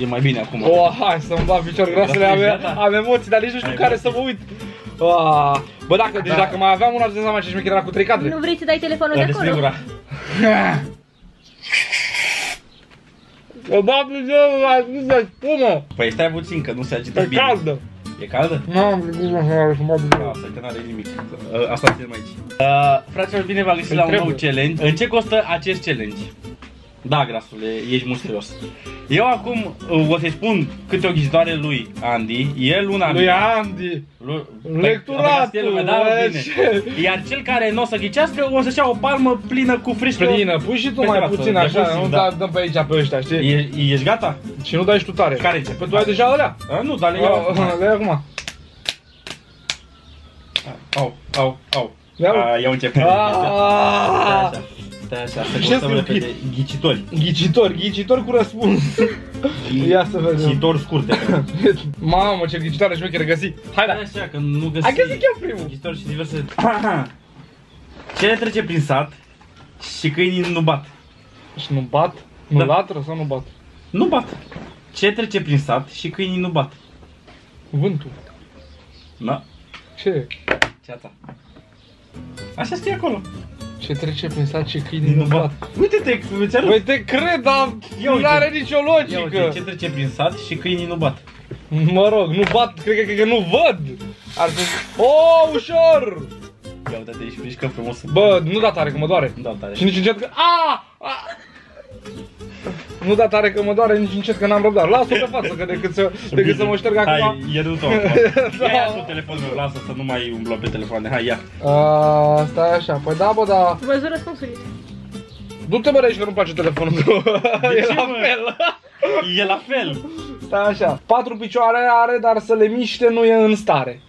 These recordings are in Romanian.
E mai bine acum. Oh, hai să-mi bag picior grasele, am, Gata? am emoții, dar nici nu știu Hai, care gata. să mă uit. Oh, bă, dacă, deci Da. dacă mai aveam una, de seama ce șmecher era cu trei cadre. Nu vrei să dai telefonul La de acolo? desfigura. O bag piciorul la nu se spune. Păi stai puțin că nu se agită E bine. caldă. E caldă? Nu am gândit la să mă bag piciorul. Asta că n-are nimic. Uh, Asta ținem aici. Uh, fraților, bine v-am găsit la un Trebuie. nou challenge. În ce costă acest challenge? Da, grasule, ești mustrios. Eu acum uh, o să-i spun câte o ghicitoare lui Andy. El una Lui mie. Andy. Lui- Lecturatul, Păi, el, da, bă, bine. ce- Iar cel care nu o să ghicească o să-și ia o palmă plină cu frișcă. Plină, pui și tu Peste mai față, puțin de așa, puțin, nu da. da. dăm pe aici pe ăștia, știi? E, ești gata? Și nu dai și tu tare. Care începe? Păi tu ai deja alea. A, nu, dar le iau. Oh, acum. Le ai acum. Au, au, au. Ia A, iau începe. Ah. Stai așa. Stai așa, să Ce căutăm scriu? repede. Ghicitori. Ghicitor, ghicitor cu răspuns. Ia să vedem. Ghicitori scurte. Mamă, ce ghicitoare șmecher găsi. Hai da. Stai așa, că nu găsi. Hai găsi chiar primul. Ghicitori și diverse... Ce le trece prin sat și câinii nu bat? Și nu bat? Nu Da. latră sau nu bat? Nu bat. Ce trece prin sat și câinii nu bat? Vântul. Da. Ce? Ceața. Așa scrie acolo. Ce trece prin sat și câinii nu bat? Uite-te, îți arăt. Păi te cred, dar Ia nu uite. are nicio Ia logică. uite, ce trece prin sat și câinii nu bat. Mă rog, nu bat, cred că, cred că nu văd. Ar fi... Oh, ușor! Ia uite-te, ești mișcă frumos. Bă, nu da tare că mă doare. Nu dau tare. Și nici încet că... A! A! Nu da tare că mă doare, nici încet că n-am răbdat. Lasă-o pe față, că decât să, decât să mă șterg acum... Hai, ia du-te acum. Da. Ia, ia tu telefonul meu, lasă să nu mai umblăm pe telefoane. Hai, ia. A, stai așa, păi da, bă, da. Văzut răspunsurile. Du-te, bă, de aici că nu-mi place telefonul meu. De e ce, la mă? fel. E la fel. Stai așa. Patru picioare are, dar să le miște nu e în stare.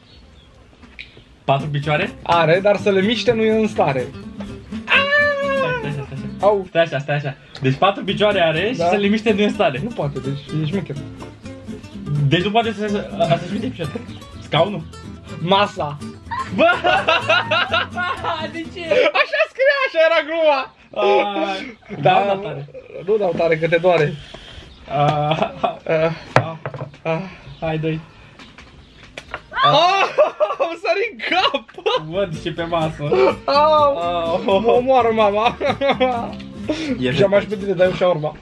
Patru picioare? Are, dar să le miște nu e în stare. Au. Stai așa, stai așa. Deci patru picioare are și Da. se limiște nu e în stare. Nu poate, deci e șmecher. Deci nu poate să se... A, să-și uite picioare. Scaunul? Masa. Bă! De ce? Așa scria, așa era gluma. Ai, Da, dau tare. nu dau tare că te doare. Ah, Uh, ah, uh. Hai, doi. Oh, am sărit în cap! Văd și pe masă. Au! Oh. Mă omoară mama! E Și am aș pe tine, dai ușa urma.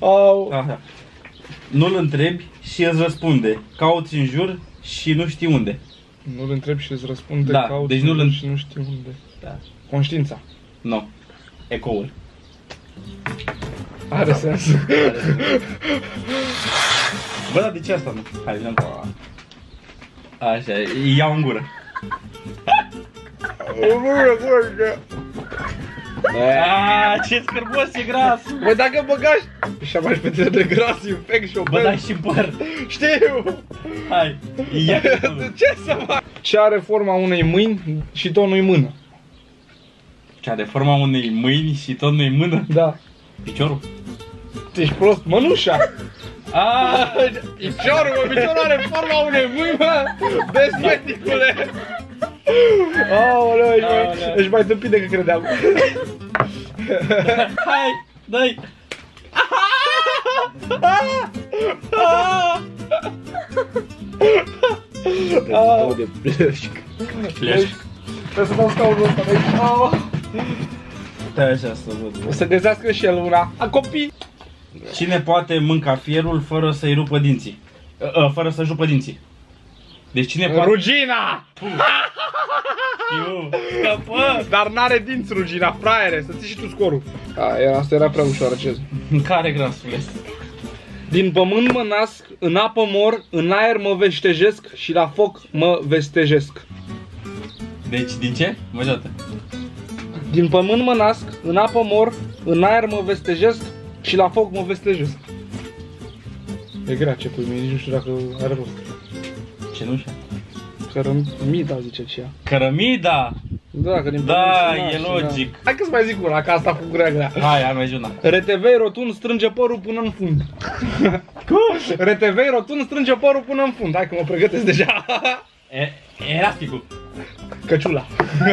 Au! Așa. Nu-l întrebi și îți răspunde. Cauți în jur și nu știi unde. Nu-l întreb și îți răspunde Da, caut deci nu-l- și nu știu unde. Da. Conștiința. Nu. Ecoul. Are sens. Bă, dar de ce asta nu? Hai, vină cu Așa, iau în gură. Aaaa, ce scârbos e gras! Băi, dacă băgași... Și am pe tine de gras, infect și o Bă, dai și păr. Știu! Hai, ia Ce să fac? Ce are forma unei mâini și tot nu-i mână? Ce are forma unei mâini și tot nu-i mână? Da. Piciorul? Ești prost, mănușa! Aaaa, Piciorul, mă, piciorul are forma unei mâini, mă! Desmeticule! Aoleu, ești mai, Aoleu. ești mai tâmpit decât credeam. hai, dai! Au. Flash. Trebuie să dau scaunul ăsta de aici. Au. Stai așa să văd. O să găsească și el una. A copii! Cine poate mânca fierul fără să-i rupă dinții? Uh, uh, fără să-și rupă dinții. Deci cine poate... Rugina! Știu. Scăpă! Dar n-are dinți Rugina, fraiere, să ții și tu scorul. A, era, asta era prea ușoară, ce Care grasule? Din pământ mă nasc, în apă mor, în aer mă veștejesc și la foc mă vestejesc. Deci, din ce? Mă dată. Din pământ mă nasc, în apă mor, în aer mă vestejesc și la foc mă vestejesc. E grea ce pui mie, nici nu știu dacă are rost. Cenușa? Cărămida zice ce ea. Cărămida! Da, că din Da, pământ e se naște, logic. Da. Hai că-ți mai zic una, că asta a făcut grea grea. Hai, am mai una. RTV rotund strânge părul până în fund. Cum? RTV rotund strânge părul până în fund. Hai că mă pregătesc deja. E, elasticul. Căciula.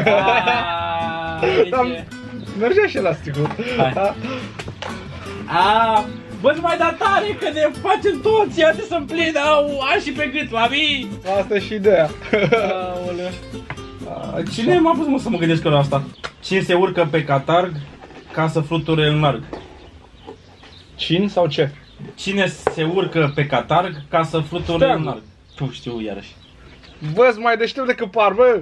Aaaa, de Am- ce? Mergea și elasticul. Hai. Da. A, Bă, nu mai da tare că ne facem toți, ia să-mi plină, au, am și pe gât, mami! Asta e și ideea. Aoleu. Cine m-a pus mă să mă gândesc eu la asta? Cine se urcă pe catarg ca să fluture în larg? Cin sau ce? Cine se urcă pe catarg ca să fluture Steagul. în larg? Tu știu iarăși. Bă, mai deștept decât par, bă!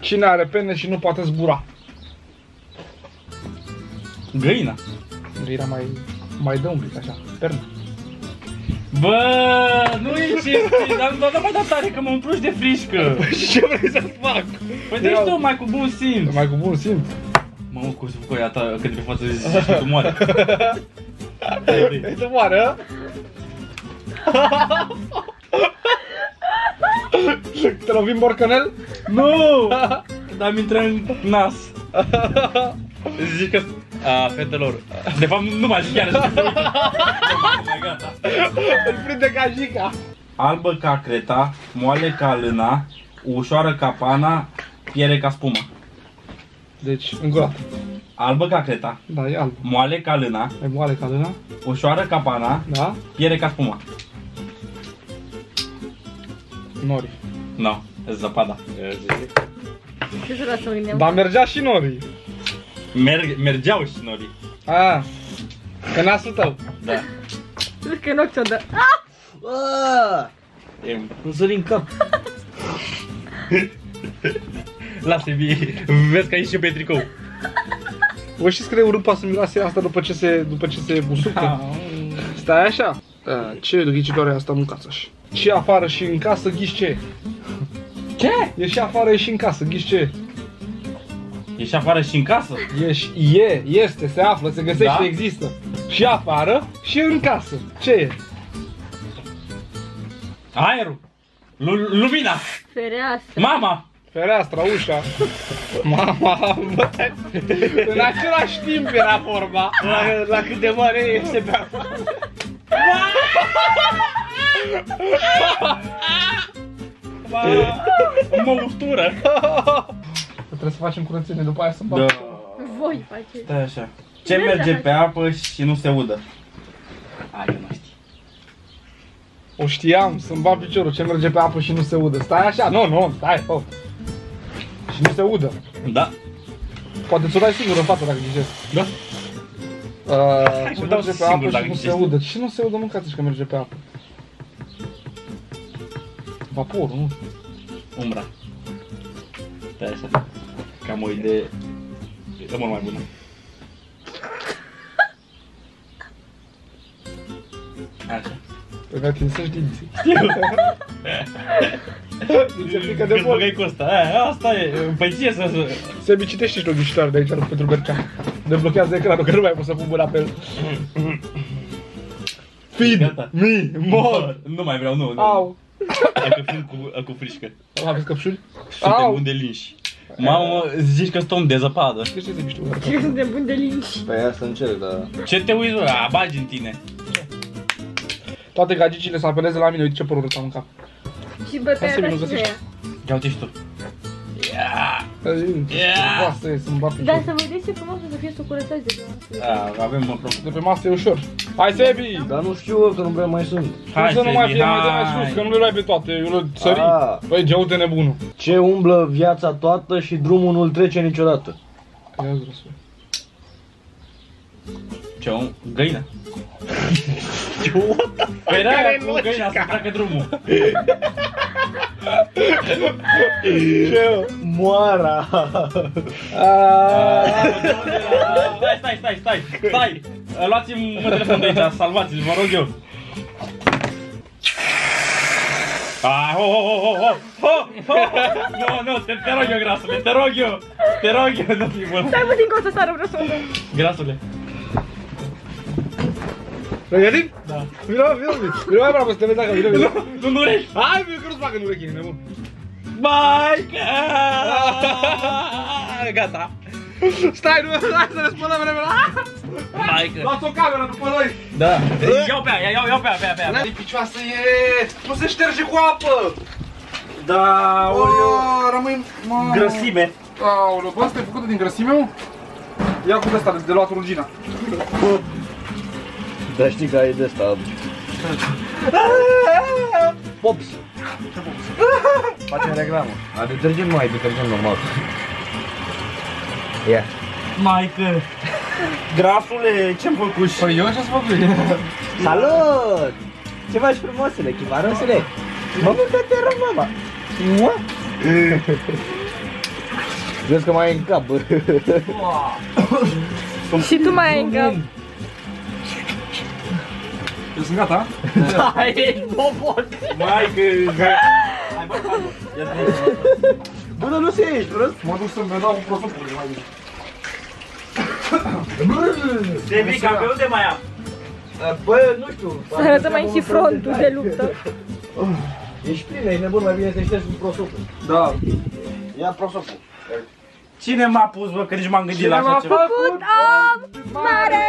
Cine are pene și nu poate zbura? Găina. Era mai, mai dă un pic așa, pernă. Bă, nu e ce dar nu dar mai da tare că mă umpluși de frișcă. Și ce vrei să fac? Păi deci tu mai cu bun simț. Mai cu bun simț. Mă, mă, cum să cu aia ta când pe față zici că tu moare. E să moară? Te lovim borcanel? Nu! Dar mi intră în nas. Zici că... A, fetelor. De fapt, nu mai zic chiar așa. Mai gata. Îl prinde ca jica. Albă ca creta, moale ca lâna, ușoară ca pana, piere ca spuma. Deci, încă o dată. Albă ca creta, Da, e alb. moale ca lâna, E moale ca lâna. ușoară ca pana, Da? piere ca spuma. Nori. No, e zăpada. Ce să lasă mă gândeam? Dar mergea și norii. Merg, mergeau și norii. A, că nasul tău. Da. Zic că în ochi ți-o dă. Aaaa! E, Îmi sări în cap. lasă bine. Vezi că aici și pe tricou. Vă știți că de urât poate să miroase asta după ce se, după ce se busucă? Stai așa. A, ce ghicitoare e asta mâncați așa? Și afară și în casă, ghiși ce? Ce? E și afară, e și în casă, ghiși ce? Ești afară și în casă? E, și- e, este, se află, se găsește, Da? există. Și afară și în casă. Ce e? Aerul. Lu- lumina. Fereastră. Mama. Fereastra, ușa. Mama, bă, în același timp era vorba. La, la cât de mare este pe acolo. Ma, mă ustură. Trebuie să facem curățenie după aia să Da. Voi faceți. Stai așa. Ce merge pe apă și nu se udă? Ai, eu nu știu. O știam, să-mi bat piciorul ce merge pe apă și nu se udă. Stai așa, nu, nu, stai, oh. Și nu se udă. Da. Poate ți-o dai singur în față dacă ghicezi. Da. Uh, ce mă dau merge pe singur apă dacă și nu se ghicesc. udă. Ce nu se udă, mâncați că merge pe apă? Vaporul, nu? Umbra. Stai așa. Că am o idee. E mult mai bună. Așa. Pe care tinsești dinții. Știu. Dinți se pică de Când bol. băgai cu asta. Aia, asta e. Păi ce să... să- Sebi, citește și o ghicitoare de aici lui Petru Bercea. Deblochează ecranul, că nu mai pot să pun mâna pe el. Feed Gata. me more. Nu mai vreau, nu. nu. Au. Dacă fiind cu, cu frișcă. Aveți căpșuni? Suntem Au. buni de linși. Mamă, zici că stăm de zăpadă. Ce știi, Sebi, știu? Eu sunt de bun de linci. Păi asta încerc, dar... Ce te uiți, bă? A, bagi în tine. Toate gagicile să apeleze la mine, uite ce păruri am în cap. Și bătaia Asta ta nu și găsești. ea. Ia uite și tu. Ia! Ce Asta e, să-mi bat Dar piciorul. să vedeți ce frumos o să fie să o curățați de pe A, avem mă prof. De pe masă e ușor. Hai, Sebi! Dar nu știu eu, că nu prea mai sunt. Hai, Cum să nu mai Sebi, fie mai de mai hai. sus, că nu le luai pe toate, eu le sări. Ah. Păi, ce uite nebunul. Ce umblă viața toată și drumul nu-l trece niciodată? Ia zi, răspuns. Ce om? Găina. Păi era aia cu găina să treacă drumul. Ce? Moara! Aaaa. Stai, stai, stai, stai, stai. Luați-mi mă telefon de aici, salvați-l, vă rog eu. Ah, ho, ho, ho, ho, ho, ho, Nu, nu, te, te rog eu, grasule, te rog eu, te rog eu, nu fi bun. Stai puțin că o să sară răspunsul. Grasule. Pregătit? Da. Vino, vino, vino. Vino mai aproape să te vezi dacă vino, vino. Nu, nu urechi. Hai, vino, că nu-ți facă în ureche, e nebun. Maica! Gata. Stai, nu, hai să ne spălăm repede. Maica. Luați o cameră după noi. Da. Iau pe aia, iau, iau pe aia, pe aia, pe aia. E picioasă, e... Nu se șterge cu apă. Da, Oh, rămâi... Mamă. Grăsime. Aoleu, bă, asta e făcută din grăsime, mă? Ia cu ăsta de, de luat rugina. Dar știi că ai de asta. Pops. Facem reclamă. A detergent mai detergent normal. Ia. Maică! Grafule, ce-mi făcut? Păi eu ce-ați făcut? Salut! Ce faci frumosule, chimarosule? Mă mâncă te rog, mama. Mua? Vezi că mai ai în cap, bă. Și tu mai ai în cap. Eu sunt gata? Hai, ești bobot. Maică! Bă, dar nu se ești prost. Mă duc să-mi dau un prosopul mai bine. De mic, pe unde mai am? Bă, nu știu. Să arătăm mai și frontul de luptă. Ești plin, ești nebun, mai bine să ștergi cu prosopul. Da. Ia prosopul. Cine m-a pus, bă, că nici m-am gândit la Cine așa m-a ceva? Făcut om mare!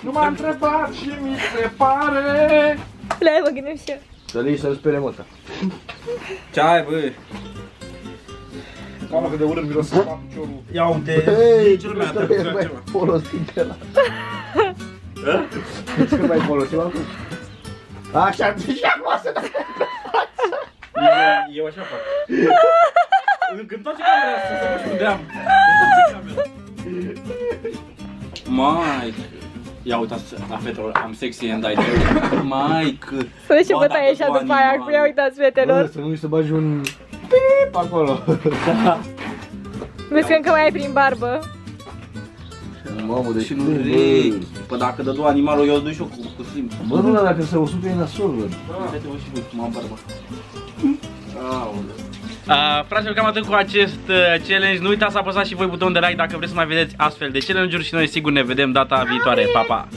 Nu m-a întrebat și mi se pare. Le mă gândim și eu. Să le să-l spere măta. Ce ai, bă? Mamă cât de urât miroase fac piciorul. Ia uite, Hei, ce lumea ce trebuie mai ceva. folosit de la. Ce mai folosim acum? Așa, și acum să da. Eu- Eu așa fac. Când întoarce camera să se văd unde am. Întoarce camera. Maică. Ia uitați, la fetelor, am sexy and I do. Maică. Să vezi ce Bă, bătaie dacă așa tu după aia. animal. Cu ia uitați, fetelor. Bă, să nu uiți să bagi un pip acolo. Vezi că încă mai ai prin barbă. Mamă, deci Și nu rechi. Păi dacă dădu animalul, eu îl duc și eu cu, cu simplu. Bă, nu, dar dacă se usucă e nasol, bă. Uite-mă și voi cum am barba. Uh, fraților, cam atât cu acest uh, challenge. Nu uitați să apăsați și voi butonul de like dacă vreți să mai vedeți astfel de challenge-uri și noi sigur ne vedem data viitoare. Pa, pa!